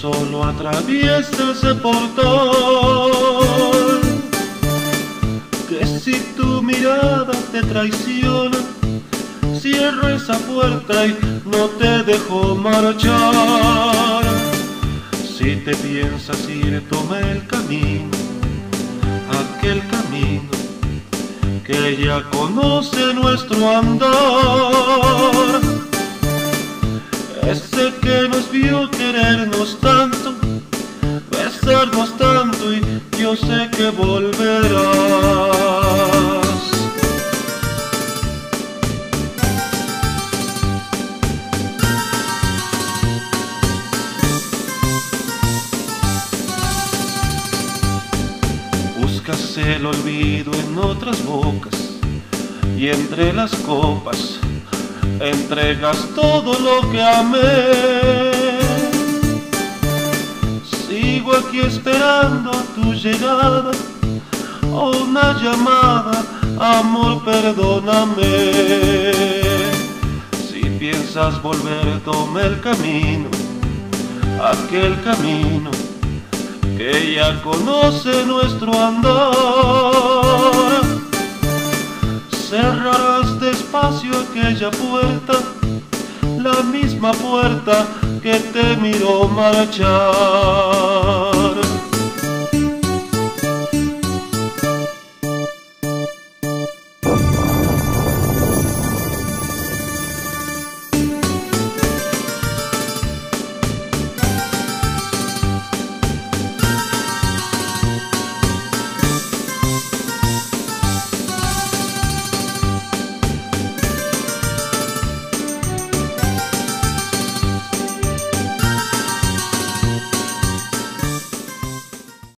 Solo atraviesa ese portón. Que si tu mirada te traiciona, cierro esa puerta y no te dejo marchar. Si te piensas ir, toma el camino, aquel camino que ya conoce nuestro andar. Ese que nos vio querernos tanto, besarnos tanto y yo sé que volverás. Buscas el olvido en otras bocas y entre las copas entregas todo lo que amé. Sigo aquí esperando tu llegada una llamada, amor, perdóname. Si piensas volver, toma el camino, aquel camino que ya conoce nuestro andar. Puerta, la misma puerta que te miró marchar.